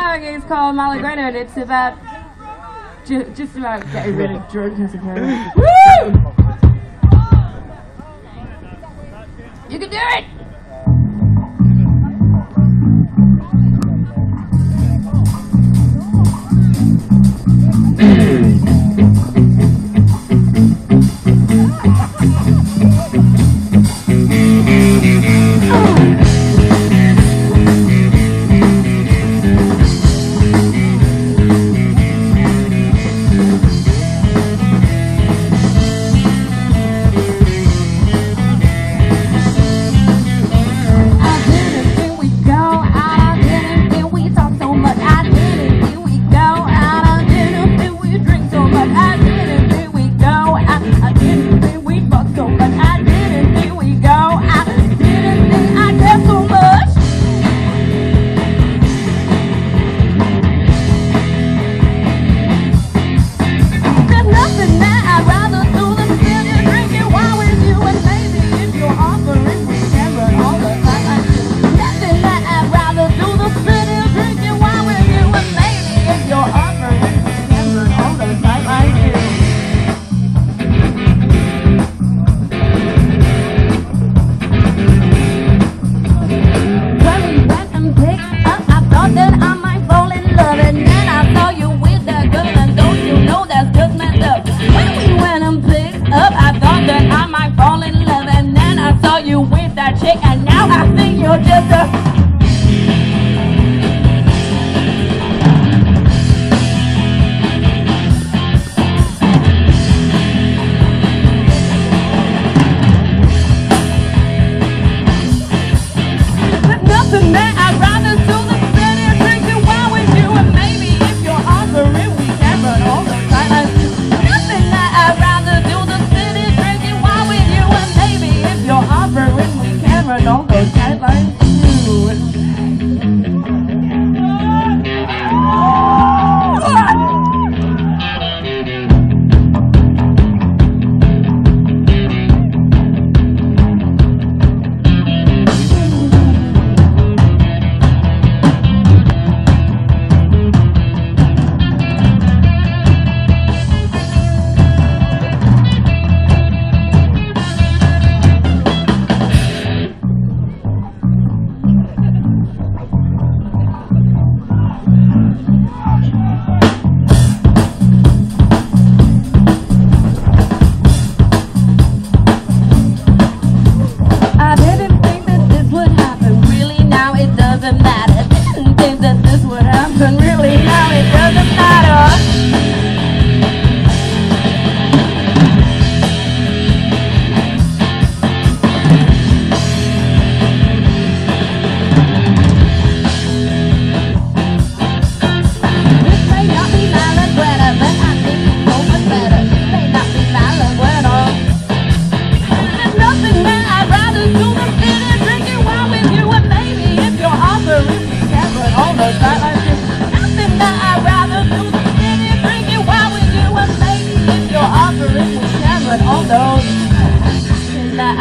It's called Molly and it's about ju just about getting rid of drugs and Woo! You can do it!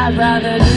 I'd rather do